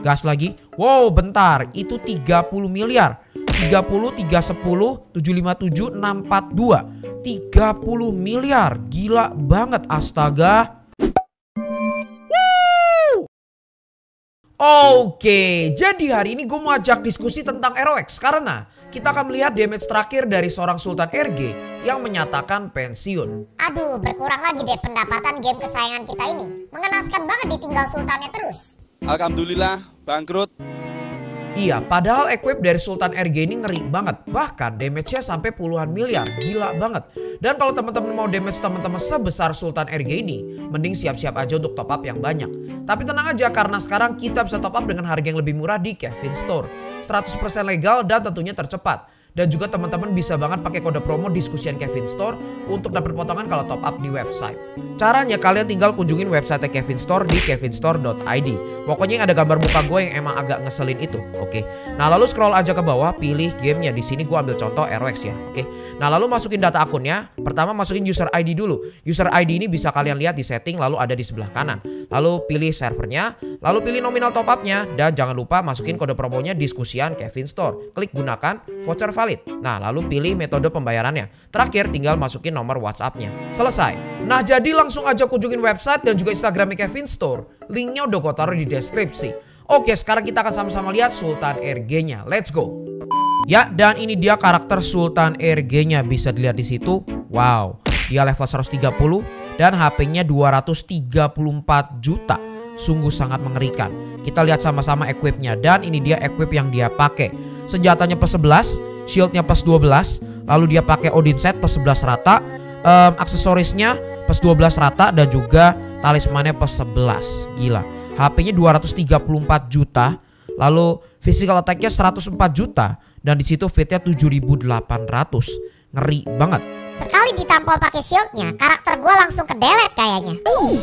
Gas lagi. Wow, bentar. Itu 30 miliar. 30, 310, 757, 642. 30 miliar. Gila banget astaga. Oke, jadi hari ini gue mau ajak diskusi tentang ROX karena kita akan melihat damage terakhir dari seorang Sultan RG yang menyatakan pensiun. Aduh, berkurang lagi deh pendapatan game kesayangan kita ini. Mengenaskan banget ditinggal Sultannya terus. Alhamdulillah, bangkrut. Iya, padahal equip dari Sultan RG ini ngeri banget. Bahkan damage-nya sampai puluhan miliar. Gila banget. Dan kalau teman-teman mau damage teman-teman sebesar Sultan RG ini, mending siap-siap aja untuk top up yang banyak. Tapi tenang aja karena sekarang kita bisa top up dengan harga yang lebih murah di Kevin Store. 100% legal dan tentunya tercepat. Dan juga teman-teman bisa banget pakai kode promo diskusian Kevin Store untuk dapat potongan kalau top up di website. Caranya kalian tinggal kunjungin website Kevin Store di kevinstore.id. Pokoknya ada gambar muka gue yang emang agak ngeselin itu. Oke. Nah lalu scroll aja ke bawah, pilih gamenya. Di sini gue ambil contoh ROX ya. Oke. Nah lalu masukin data akunnya. Pertama masukin user ID dulu. User ID ini bisa kalian lihat di setting lalu ada di sebelah kanan. Lalu pilih servernya, lalu pilih nominal top upnya dan jangan lupa masukin kode promonya diskusian Kevin Store. Klik gunakan voucher valid. Nah lalu pilih metode pembayarannya. Terakhir tinggal masukin nomor WhatsAppnya. Selesai. Nah jadi langsung aja kunjungin website dan juga Instagramnya Kevin Store. Linknya udah gue taruh di deskripsi. Oke sekarang kita akan sama-sama lihat Sultan RG-nya. Let's go. Ya dan ini dia karakter Sultan RG-nya bisa dilihat di situ. Wow, dia level 130 dan HP-nya 234 juta. Sungguh sangat mengerikan. Kita lihat sama-sama equipnya dan ini dia equip yang dia pakai. Senjatanya plus 11, shieldnya plus 12, lalu dia pakai Odin set plus 11 rata, um, aksesorisnya plus 12 rata dan juga talismannya plus 11. Gila. HP-nya 234 juta, lalu physical attack-nya 104 juta dan di situ fit-nya 7800. Ngeri banget. Sekali ditampol pakai shieldnya, karakter gue langsung ke delete kayaknya. Uh,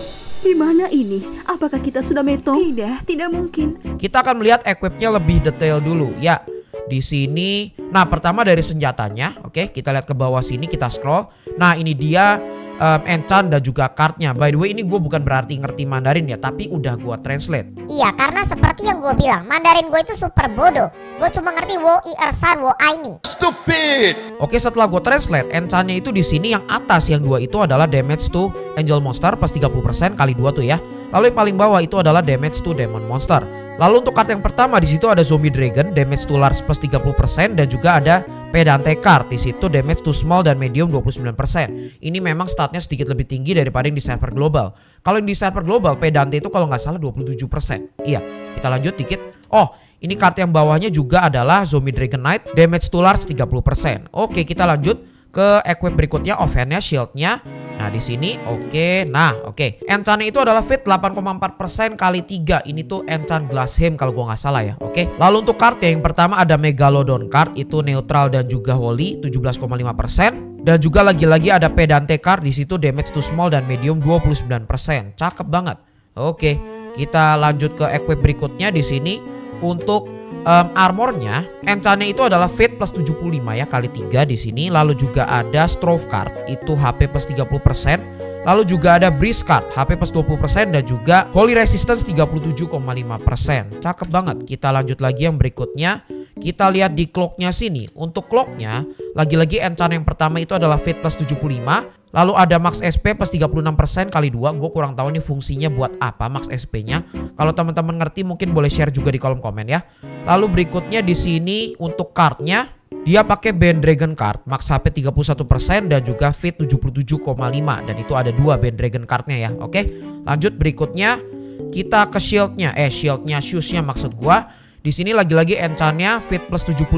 di mana ini? Apakah kita sudah meto? Tidak, tidak mungkin. Kita akan melihat equipnya lebih detail dulu. Ya, di sini. Nah, pertama dari senjatanya. Oke, kita lihat ke bawah sini, kita scroll. Nah, ini dia um, enchant dan juga cardnya. By the way ini gue bukan berarti ngerti Mandarin ya, tapi udah gue translate. Iya, karena seperti yang gue bilang, Mandarin gue itu super bodoh. Gue cuma ngerti wo i ersan wo aini. Stupid. Oke, setelah gue translate, enchantnya itu di sini yang atas yang dua itu adalah damage to angel monster plus 30% kali dua tuh ya. Lalu yang paling bawah itu adalah damage to demon monster. Lalu untuk card yang pertama di situ ada zombie dragon, damage to large plus 30% dan juga ada pedante card di situ damage to small dan medium 29%. Ini memang statnya sedikit lebih tinggi daripada yang di server global. Kalau yang di server global pedante itu kalau nggak salah 27%. Iya, kita lanjut dikit. Oh, ini card yang bawahnya juga adalah zombie dragon knight, damage to large 30%. Oke, kita lanjut ke equip berikutnya offhand-nya, shield-nya. Nah, di sini oke. Okay. Nah, oke. Okay. Enchant itu adalah fit 8,4% kali 3. Ini tuh enchant glass hem kalau gua nggak salah ya. Oke. Okay. Lalu untuk card yang pertama ada Megalodon card itu neutral dan juga holy 17,5%. Dan juga lagi-lagi ada pedante card di situ damage to small dan medium 29%. Cakep banget. Oke. Kita lanjut ke equip berikutnya di sini untuk um, armornya enchantnya itu adalah fit plus 75 ya kali 3 di sini. Lalu juga ada strove card itu HP plus 30% lalu juga ada breeze card HP plus 20% dan juga holy resistance 37,5% cakep banget. Kita lanjut lagi yang berikutnya. Kita lihat di clocknya sini. Untuk clocknya lagi-lagi enchant yang pertama itu adalah fit plus 75 Lalu ada max SP plus 36% kali 2. Gue kurang tahu ini fungsinya buat apa max SP-nya. Kalau teman-teman ngerti mungkin boleh share juga di kolom komen ya. Lalu berikutnya di sini untuk cardnya dia pakai Band Dragon card, max HP 31% dan juga fit 77,5 dan itu ada dua Band Dragon cardnya ya. Oke, lanjut berikutnya kita ke shieldnya, eh shieldnya, shoesnya maksud gua. Di sini lagi-lagi enchantnya fit plus 75.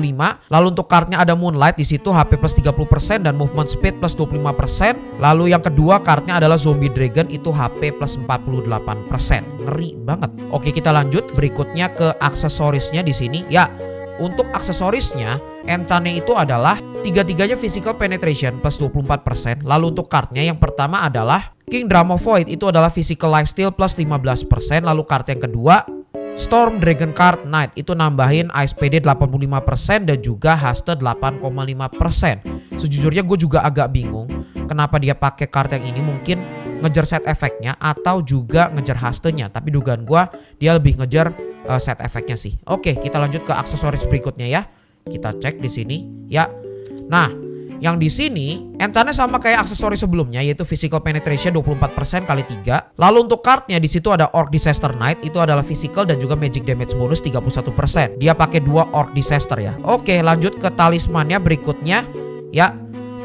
Lalu untuk cardnya ada Moonlight di situ HP plus 30% dan movement speed plus 25%. Lalu yang kedua cardnya adalah Zombie Dragon itu HP plus 48%. Ngeri banget. Oke kita lanjut berikutnya ke aksesorisnya di sini. Ya untuk aksesorisnya enchantnya itu adalah tiga-tiganya physical penetration plus 24%. Lalu untuk cardnya yang pertama adalah King Drama Void itu adalah physical lifesteal plus 15%. Lalu card yang kedua Storm Dragon Card Knight itu nambahin ASPD 85% dan juga haste 8,5%. Sejujurnya gue juga agak bingung kenapa dia pakai card yang ini mungkin ngejar set efeknya atau juga ngejar hastenya. Tapi dugaan gue dia lebih ngejar eh, set efeknya sih. Oke, kita lanjut ke aksesoris berikutnya ya. Kita cek di sini ya. Nah, yang di sini enchantnya sama kayak aksesoris sebelumnya yaitu physical penetration 24% kali 3. Lalu untuk cardnya di situ ada Orc Disaster Knight itu adalah physical dan juga magic damage bonus 31%. Dia pakai dua Orc Disaster ya. Oke, lanjut ke talismannya berikutnya ya.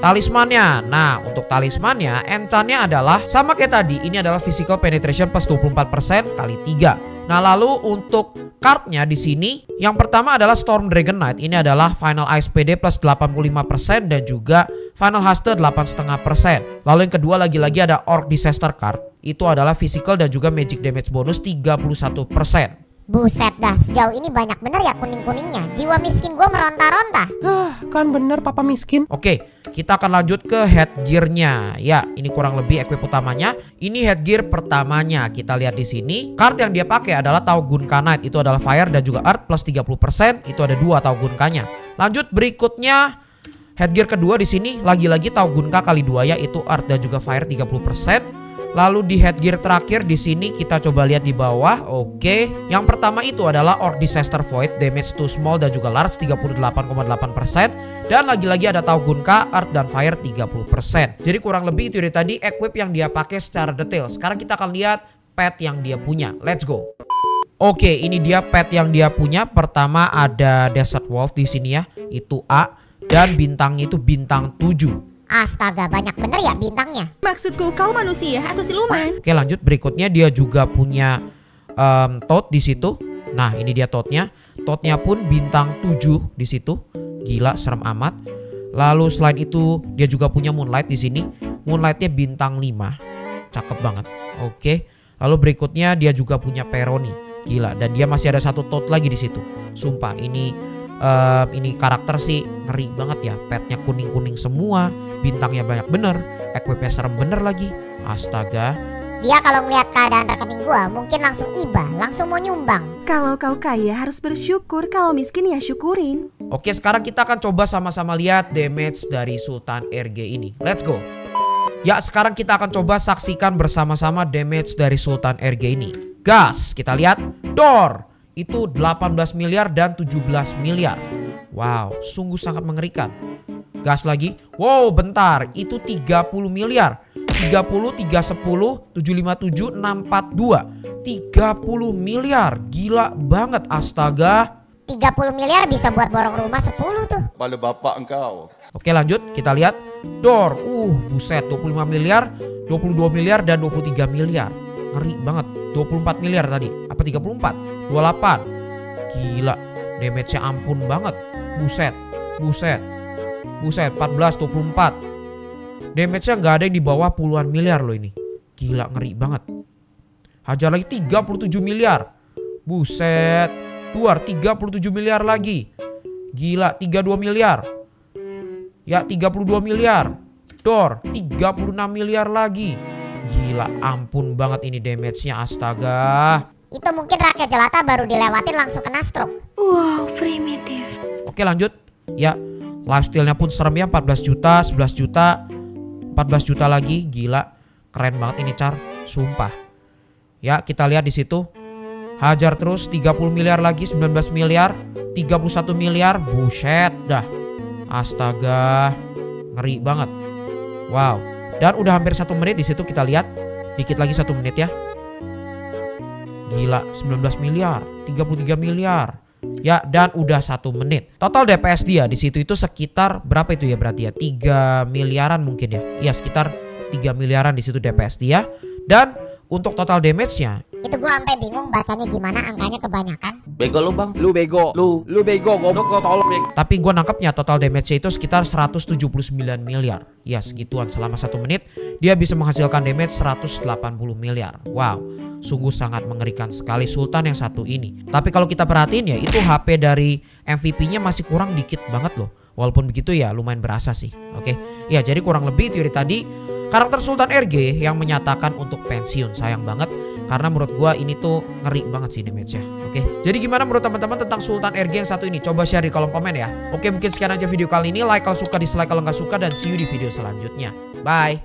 Talismannya. Nah, untuk talismannya enchantnya adalah sama kayak tadi. Ini adalah physical penetration plus 24% kali 3. Nah, lalu untuk cardnya di sini yang pertama adalah Storm Dragon Knight. Ini adalah Final Ice PD plus 85% dan juga Final Haste 8,5%. Lalu yang kedua lagi-lagi ada Orc Disaster card. Itu adalah physical dan juga magic damage bonus 31%. Buset dah, sejauh ini banyak bener ya kuning-kuningnya. Jiwa miskin gue meronta-ronta. Ah, kan bener papa miskin. Oke, kita akan lanjut ke headgearnya. Ya, ini kurang lebih equip utamanya. Ini headgear pertamanya. Kita lihat di sini. Card yang dia pakai adalah Taugun Knight. Itu adalah fire dan juga earth plus 30%. Itu ada dua Taugun K-nya. Lanjut berikutnya headgear kedua di sini lagi-lagi Taugun K kali dua ya itu earth dan juga fire 30%. Lalu di headgear terakhir di sini kita coba lihat di bawah. Oke, yang pertama itu adalah Orc Disaster Void, damage to small dan juga large 38,8% dan lagi-lagi ada Taugun K, Earth dan Fire 30%. Jadi kurang lebih itu dari tadi equip yang dia pakai secara detail. Sekarang kita akan lihat pet yang dia punya. Let's go. Oke, ini dia pet yang dia punya. Pertama ada Desert Wolf di sini ya, itu A dan bintangnya itu bintang 7. Astaga, banyak bener ya bintangnya. Maksudku kau manusia atau siluman? Oke lanjut berikutnya dia juga punya um, toad di situ. Nah ini dia toadnya. Toadnya pun bintang 7 di situ. Gila serem amat. Lalu selain itu dia juga punya moonlight di sini. Moonlightnya bintang 5. Cakep banget. Oke. Lalu berikutnya dia juga punya Peroni. Gila dan dia masih ada satu toad lagi di situ. Sumpah ini um, ini karakter sih ngeri banget ya. Petnya kuning-kuning semua, bintangnya banyak bener, equipnya serem bener lagi. Astaga. Dia kalau ngeliat keadaan rekening gua mungkin langsung iba, langsung mau nyumbang. Kalau kau kaya harus bersyukur, kalau miskin ya syukurin. Oke, sekarang kita akan coba sama-sama lihat damage dari Sultan RG ini. Let's go. Ya, sekarang kita akan coba saksikan bersama-sama damage dari Sultan RG ini. Gas, kita lihat. Door, itu 18 miliar dan 17 miliar. Wow, sungguh sangat mengerikan. Gas lagi. Wow, bentar. Itu 30 miliar. 30, 310, 757, 642. 30 miliar. Gila banget astaga. 30 miliar bisa buat borong rumah 10 tuh. Kepala bapak engkau. Oke lanjut kita lihat. Door. Uh buset 25 miliar, 22 miliar dan 23 miliar. Ngeri banget. 24 miliar tadi. Apa 34? 28. Gila. Damage-nya ampun banget. Buset. Buset. Buset 14 24. Damage-nya nggak ada yang di bawah puluhan miliar loh ini. Gila ngeri banget. Hajar lagi 37 miliar. Buset. Duar 37 miliar lagi. Gila 32 miliar. Ya 32 miliar. Dor 36 miliar lagi. Gila ampun banget ini damage-nya astaga. Itu mungkin rakyat jelata baru dilewatin langsung kena stroke. Wow, primitif. Oke lanjut. Ya lifestyle-nya pun serem ya 14 juta, 11 juta, 14 juta lagi. Gila. Keren banget ini Char. Sumpah. Ya kita lihat di situ. Hajar terus 30 miliar lagi, 19 miliar, 31 miliar. Buset dah. Astaga. Ngeri banget. Wow. Dan udah hampir satu menit di situ kita lihat. Dikit lagi satu menit ya. Gila 19 miliar 33 miliar. Ya dan udah satu menit. Total DPS dia di situ itu sekitar Berapa itu ya berarti ya? 3 miliaran mungkin ya? Iya sekitar 3 miliaran di situ DPS dia. Dan untuk total damage-nya Itu gua sampai bingung bacanya gimana angkanya kebanyakan. Bego lu bang. Lu bego. Lu. Lu bego goblok gua tolong bego. Tapi gue nangkepnya total damage-nya itu sekitar 179 miliar. Ya segituan selama satu menit. Dia bisa menghasilkan damage 180 miliar. Wow Sungguh sangat mengerikan sekali Sultan yang satu ini Tapi kalau kita perhatiin ya itu HP dari MVP-nya masih kurang dikit banget loh Walaupun begitu ya lumayan berasa sih Oke Ya jadi kurang lebih dari tadi Karakter Sultan RG yang menyatakan untuk pensiun Sayang banget karena menurut gua ini tuh ngeri banget sih damage-nya. Oke. Jadi gimana menurut teman-teman tentang Sultan RG yang satu ini? Coba share di kolom komen ya. Oke, mungkin sekian aja video kali ini. Like kalau suka, dislike kalau nggak suka dan see you di video selanjutnya. Bye.